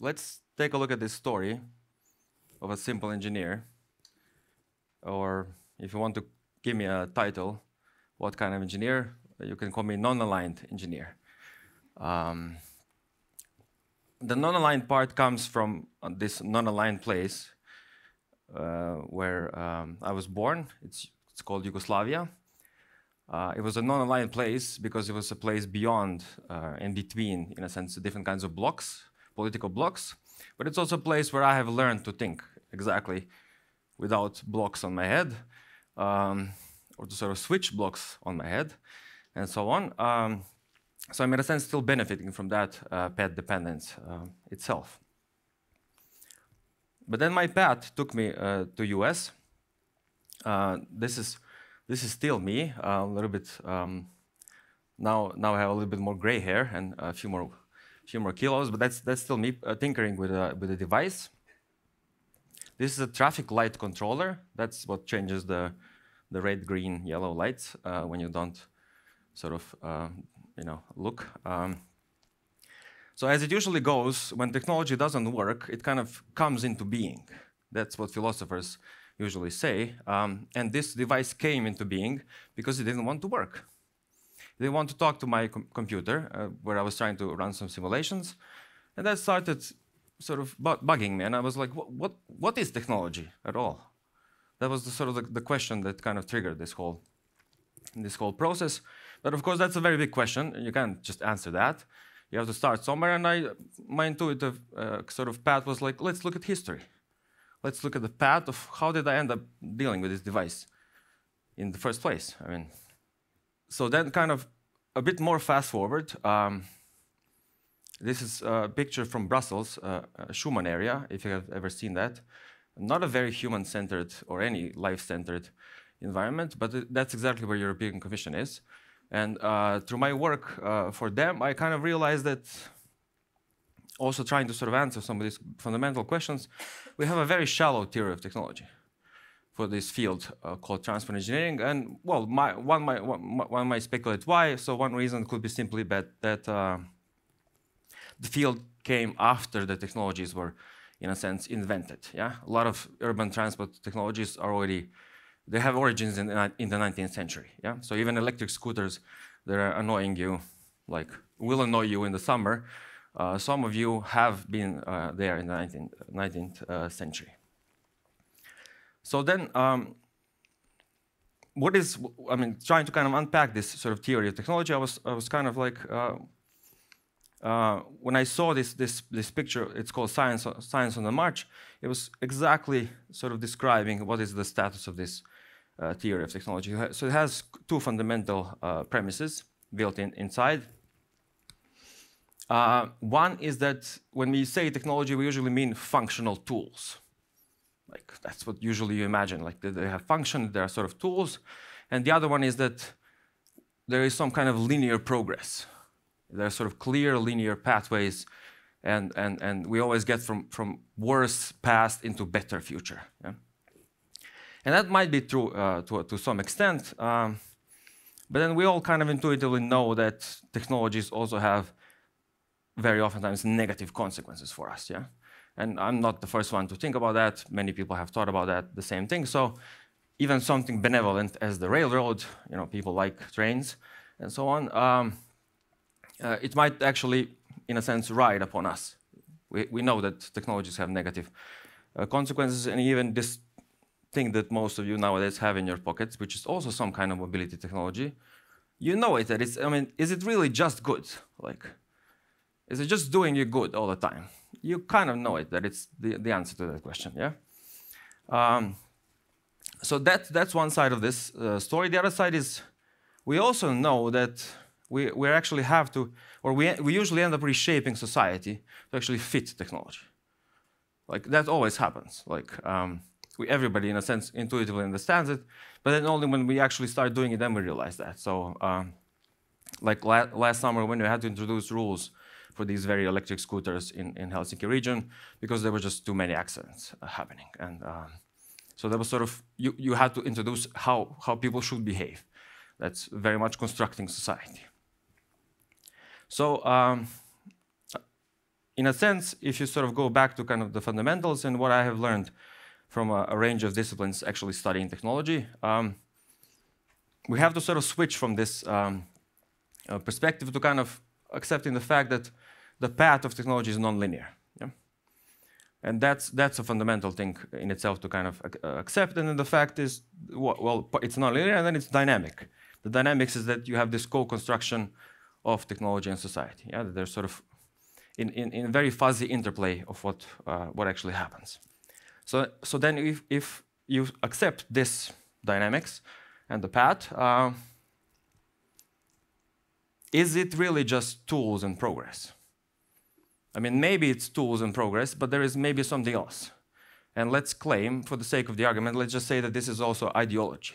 let's take a look at this story of a simple engineer, or if you want to give me a title, what kind of engineer, you can call me non-aligned engineer. Um, the non-aligned part comes from uh, this non-aligned place uh, where um, I was born. It's, it's called Yugoslavia. Uh, it was a non-aligned place because it was a place beyond uh, and between, in a sense, different kinds of blocks, political blocks. But it's also a place where I have learned to think exactly without blocks on my head, um, or to sort of switch blocks on my head, and so on. Um, so I'm in a sense still benefiting from that uh, path dependence uh, itself. But then my path took me uh, to US. Uh, this is this is still me, uh, a little bit. Um, now now I have a little bit more gray hair and a few more few more kilos, but that's that's still me uh, tinkering with a with a device. This is a traffic light controller. That's what changes the the red, green, yellow lights when you don't sort of you know, look. Um, so as it usually goes, when technology doesn't work, it kind of comes into being. That's what philosophers usually say. Um, and this device came into being because it didn't want to work. They want to talk to my com computer, uh, where I was trying to run some simulations, and that started sort of bu bugging me. And I was like, what, what, is technology at all? That was the, sort of the, the question that kind of triggered this whole, this whole process. But of course, that's a very big question. You can't just answer that. You have to start somewhere. And I, my intuitive uh, sort of path was like, let's look at history. Let's look at the path of how did I end up dealing with this device in the first place. I mean, so then kind of a bit more fast forward. Um, this is a picture from Brussels, uh, Schuman area, if you have ever seen that. Not a very human-centered or any life-centered environment, but that's exactly where European Commission is. And uh, through my work uh, for them, I kind of realized that also trying to sort of answer some of these fundamental questions, we have a very shallow theory of technology for this field uh, called transport engineering. And well, my, one, might, one, might speculate why. So one reason could be simply that, that uh, the field came after the technologies were, in a sense, invented. Yeah, a lot of urban transport technologies are already they have origins in the, in the 19th century. Yeah, so even electric scooters that are annoying you, like will annoy you in the summer. Uh, some of you have been uh, there in the 19th, 19th uh, century. So then, um, what is, I mean, trying to kind of unpack this sort of theory of technology, I was, I was kind of like, uh, uh, when I saw this, this, this picture, it's called Science, Science on the March, it was exactly sort of describing what is the status of this uh, theory of technology. So it has two fundamental uh, premises built in inside. Uh, one is that when we say technology, we usually mean functional tools. Like that's what usually you imagine. Like they have function, there are sort of tools. And the other one is that there is some kind of linear progress. There are sort of clear linear pathways, and, and, and we always get from, from worse past into better future. Yeah? And that might be true uh, to, to some extent. Um, but then we all kind of intuitively know that technologies also have very oftentimes negative consequences for us, yeah? And I'm not the first one to think about that. Many people have thought about that, the same thing. So even something benevolent as the railroad, you know, people like trains and so on, um, uh, it might actually, in a sense, ride upon us. We, we know that technologies have negative uh, consequences, and even this thing that most of you nowadays have in your pockets, which is also some kind of mobility technology, you know it that it's, I mean, is it really just good? Like, is it just doing you good all the time? You kind of know it, that it's the, the answer to that question, yeah? Um, so that, that's one side of this uh, story. The other side is we also know that we, we actually have to, or we, we usually end up reshaping society to actually fit technology. Like that always happens. Like um, we, everybody, in a sense, intuitively understands it, but then only when we actually start doing it, then we realize that. So, um, like la last summer, when we had to introduce rules for these very electric scooters in, in Helsinki region, because there were just too many accidents uh, happening, and um, so that was sort of you, you had to introduce how how people should behave. That's very much constructing society. So. Um, in a sense, if you sort of go back to kind of the fundamentals and what I have learned from a, a range of disciplines actually studying technology, um, we have to sort of switch from this um, uh, perspective to kind of accepting the fact that the path of technology is nonlinear. Yeah? And that's, that's a fundamental thing in itself to kind of uh, accept. And then the fact is, well, it's nonlinear and then it's dynamic. The dynamics is that you have this co-construction of technology and society. Yeah, there's sort of in, in, in very fuzzy interplay of what, uh, what actually happens. So, so then if, if you accept this dynamics and the path, uh, is it really just tools and progress? I mean, maybe it's tools and progress, but there is maybe something else. And let's claim, for the sake of the argument, let's just say that this is also ideology.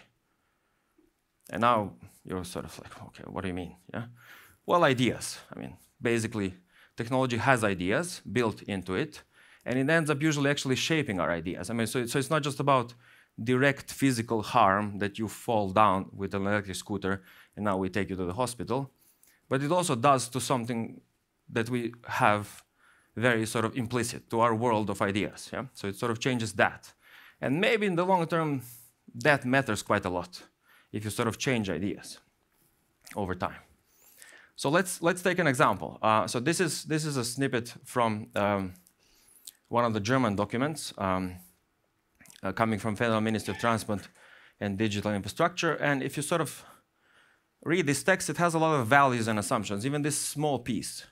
And now you're sort of like, okay, what do you mean? Yeah. Well, ideas. I mean, basically, technology has ideas built into it, and it ends up usually actually shaping our ideas. I mean, so, so it's not just about direct physical harm that you fall down with an electric scooter and now we take you to the hospital, but it also does to something that we have very sort of implicit to our world of ideas. Yeah? So it sort of changes that. And maybe in the long term, that matters quite a lot if you sort of change ideas over time. So let's let's take an example. Uh, so this is this is a snippet from um, one of the German documents um, uh, coming from Federal Ministry of Transport and Digital Infrastructure. And if you sort of read this text, it has a lot of values and assumptions. Even this small piece,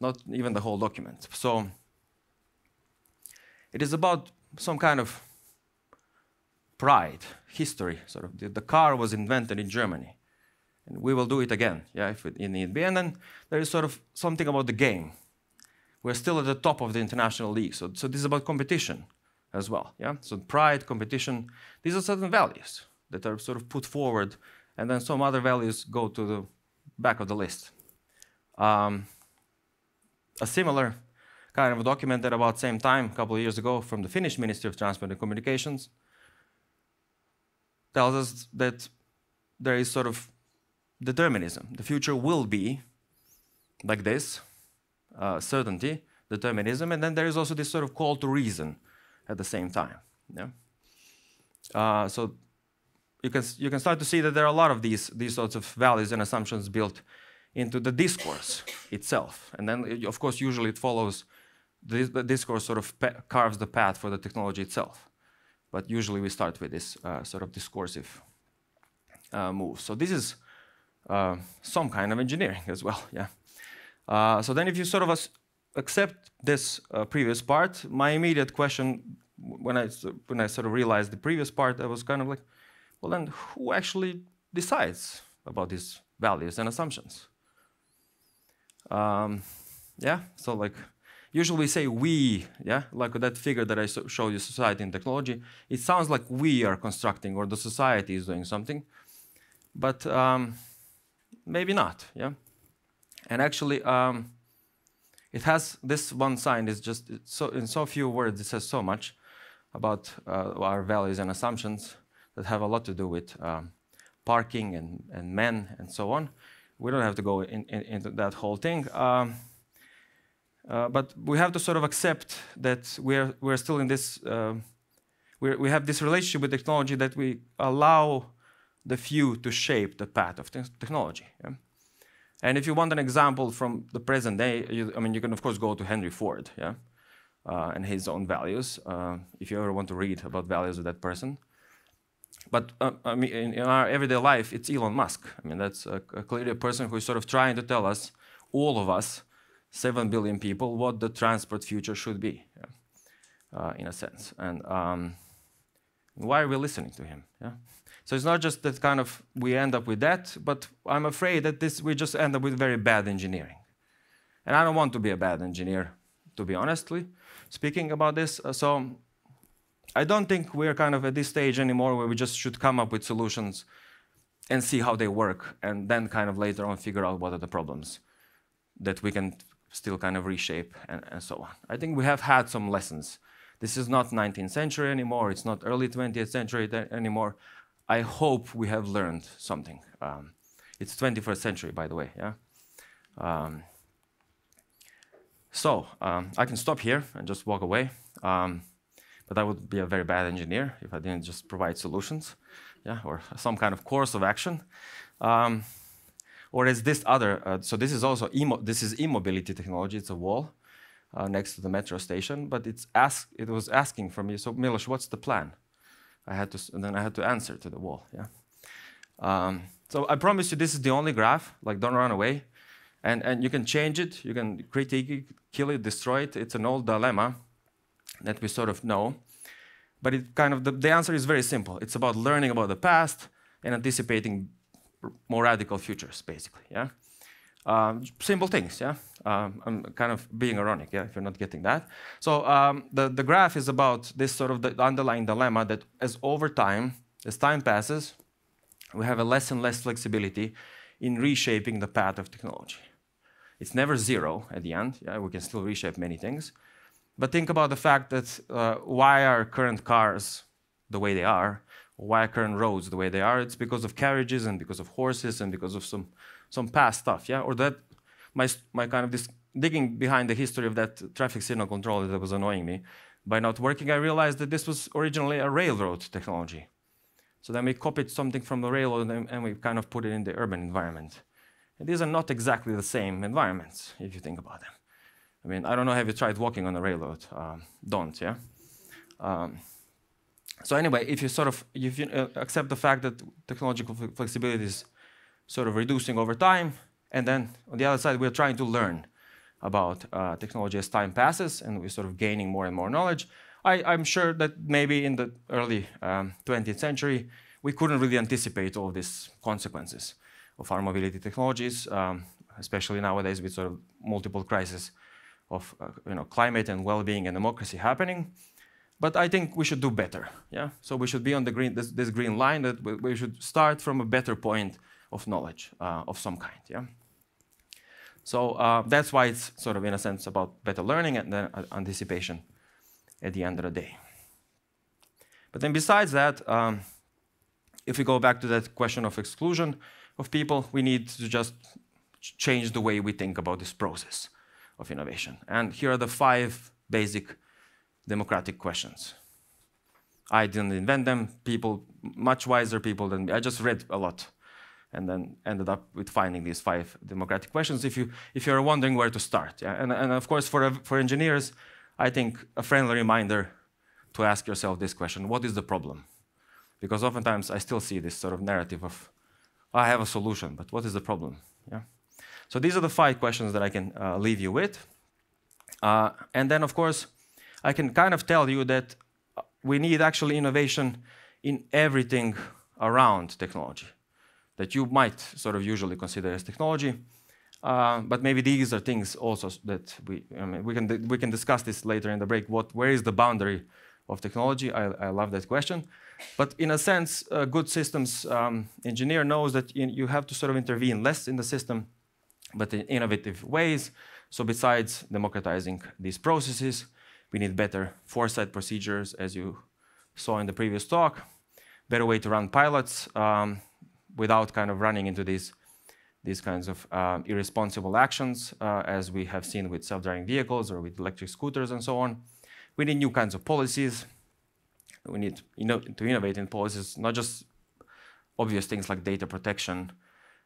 not even the whole document. So it is about some kind of pride, history. Sort of the, the car was invented in Germany and we will do it again, yeah, if it need be. And then there is sort of something about the game. We're still at the top of the international league, so, so this is about competition as well, yeah. So pride, competition, these are certain values that are sort of put forward, and then some other values go to the back of the list. Um, a similar kind of a document at about same time, a couple of years ago, from the Finnish Ministry of Transport and Communications, tells us that there is sort of determinism. The future will be like this, uh, certainty, determinism, and then there is also this sort of call to reason at the same time. Yeah? Uh, so you can, you can start to see that there are a lot of these, these sorts of values and assumptions built into the discourse itself. And then, of course, usually it follows, the, the discourse sort of carves the path for the technology itself. But usually we start with this uh, sort of discursive uh, move. So this is uh, some kind of engineering as well. Yeah. Uh, so then, if you sort of accept this uh, previous part, my immediate question when I when I sort of realized the previous part, I was kind of like, well, then who actually decides about these values and assumptions? Um, yeah. So like. Usually we say we, yeah, like that figure that I showed you, society and technology. It sounds like we are constructing or the society is doing something, but um, maybe not, yeah? And actually, um, it has this one sign is just so in so few words it says so much about uh, our values and assumptions that have a lot to do with um, parking and, and men and so on. We don't have to go in, in, into that whole thing. Um, uh, but we have to sort of accept that we're, we're still in this, uh, we have this relationship with technology that we allow the few to shape the path of technology. Yeah? And if you want an example from the present day, you, I mean, you can of course go to Henry Ford, yeah, uh, and his own values. Uh, if you ever want to read about values of that person. But uh, I mean, in, in, our everyday life, it's Elon Musk. I mean, that's a, a clearly a person who is sort of trying to tell us, all of us, seven billion people, what the transport future should be, yeah? uh, in a sense. And um, why are we listening to him? Yeah. So it's not just that kind of we end up with that, but I'm afraid that this we just end up with very bad engineering. And I don't want to be a bad engineer, to be honestly speaking about this. Uh, so I don't think we're kind of at this stage anymore where we just should come up with solutions and see how they work, and then kind of later on figure out what are the problems that we can still kind of reshape and, and so on. I think we have had some lessons. This is not 19th century anymore. It's not early 20th century anymore. I hope we have learned something. Um, it's 21st century, by the way. Yeah. Um, So um, I can stop here and just walk away. Um, but I would be a very bad engineer if I didn't just provide solutions, yeah, or some kind of course of action. Um, or is this other? Uh, so this is also this is e-mobility technology. It's a wall uh, next to the metro station, but it's ask it was asking for me. So Milos, what's the plan? I had to, and then I had to answer to the wall. Yeah. Um, so I promise you, this is the only graph. Like, don't run away. And, and you can change it, you can critique it, kill it, destroy it. It's an old dilemma that we sort of know. But it kind of the, the answer is very simple. It's about learning about the past and anticipating more radical futures, basically. Yeah. Um, simple things, yeah. Um, I'm kind of being ironic, yeah, if you're not getting that. So um, the the graph is about this sort of the underlying dilemma that as over time, as time passes, we have a less and less flexibility in reshaping the path of technology. It's never zero at the end. Yeah, we can still reshape many things. But think about the fact that uh, why are current cars the way they are? Why are current roads the way they are? It's because of carriages and because of horses and because of some, some past stuff. Yeah, or that my, my kind of this digging behind the history of that traffic signal control that was annoying me. By not working, I realized that this was originally a railroad technology. So then we copied something from the railroad and, and we kind of put it in the urban environment. And these are not exactly the same environments, if you think about them. I mean, I don't know, have you tried walking on a railroad? Um, don't, yeah? Um, so anyway, if you sort of if you uh, accept the fact that technological flexibility is sort of reducing over time, and then on the other side, we're trying to learn about uh, technology as time passes, and we're sort of gaining more and more knowledge, I, am sure that maybe in the early um, 20th century, we couldn't really anticipate all these consequences of our mobility technologies, um, especially nowadays with sort of multiple crises of uh, you know, climate and well-being and democracy happening. But I think we should do better. Yeah, so we should be on the green this, this green line that we, we, should start from a better point of knowledge uh, of some kind. Yeah. So uh, that's why it's sort of in a sense about better learning and then uh, anticipation at the end of the day. But then besides that, um, if we go back to that question of exclusion of people, we need to just change the way we think about this process of innovation. And here are the five basic democratic questions. I didn't invent them, people, much wiser people than me. I just read a lot and then ended up with finding these five democratic questions if, you, if you're wondering where to start. Yeah? And, and of course, for, for engineers, I think a friendly reminder to ask yourself this question what is the problem? Because oftentimes I still see this sort of narrative of, I have a solution, but what is the problem? Yeah. So these are the five questions that I can uh, leave you with. Uh, and then, of course, I can kind of tell you that we need actually innovation in everything around technology that you might sort of usually consider as technology. Uh, but maybe these are things also that we, I mean, we can, we can discuss this later in the break. What, where is the boundary of technology? I, I love that question. But in a sense, a good systems um, engineer knows that you have to sort of intervene less in the system, but in innovative ways. So besides democratizing these processes, we need better foresight procedures, as you saw in the previous talk, better way to run pilots um, without kind of running into these these kinds of um, irresponsible actions, uh, as we have seen with self-driving vehicles or with electric scooters and so on. We need new kinds of policies. We need to innovate in policies, not just obvious things like data protection,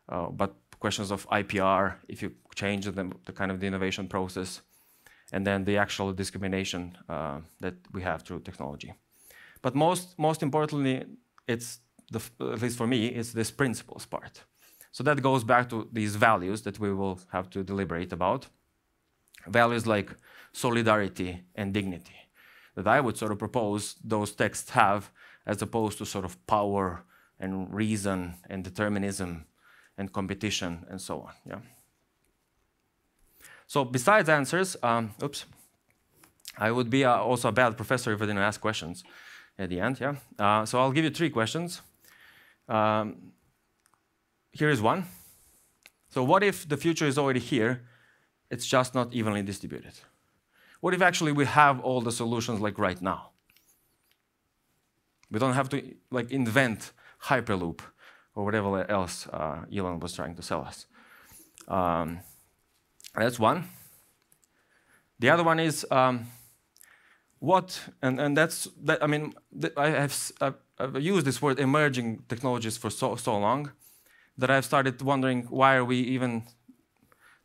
uh, but questions of IPR, if you change the, the, kind of the innovation process, and then the actual discrimination uh, that we have through technology. But most, most importantly, it's the, at least for me, it's this principles part. So that goes back to these values that we will have to deliberate about. Values like solidarity and dignity, that I would sort of propose those texts have as opposed to sort of power and reason and determinism and competition and so on. Yeah. So besides answers, um, oops, I would be uh, also a bad professor if I didn't ask questions at the end. Yeah. Uh, so I'll give you three questions. Um, here is one. So what if the future is already here, it's just not evenly distributed? What if actually we have all the solutions like right now? We don't have to like invent Hyperloop or whatever else uh, Elon was trying to sell us. Um, that's one. The other one is um, what, and, and that's, that, I mean, I have I've, used this word emerging technologies for so, so long that I've started wondering why are we even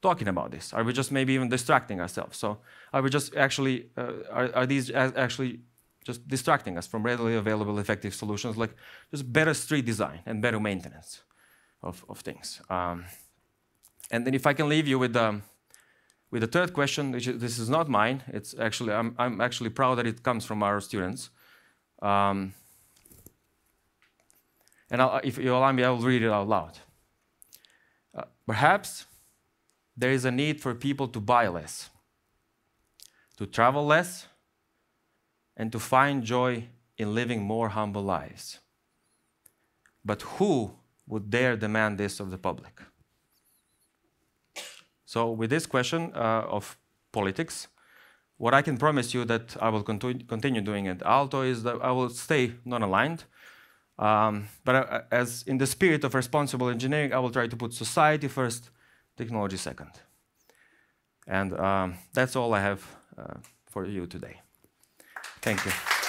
talking about this? Are we just maybe even distracting ourselves? So are we just actually, uh, are, are these actually just distracting us from readily available effective solutions like just better street design and better maintenance of, of things? Um, and then if I can leave you with, um, with the third question, which is, this is not mine, it's actually, I'm, I'm actually proud that it comes from our students. Um, and I'll, if you allow me, I will read it out loud. Uh, perhaps there is a need for people to buy less, to travel less, and to find joy in living more humble lives. But who would dare demand this of the public? So, with this question uh, of politics, what I can promise you that I will continu continue doing at Aalto is that I will stay non-aligned. Um, but uh, as in the spirit of responsible engineering, I will try to put society first, technology second. And um, that's all I have uh, for you today. Thank you.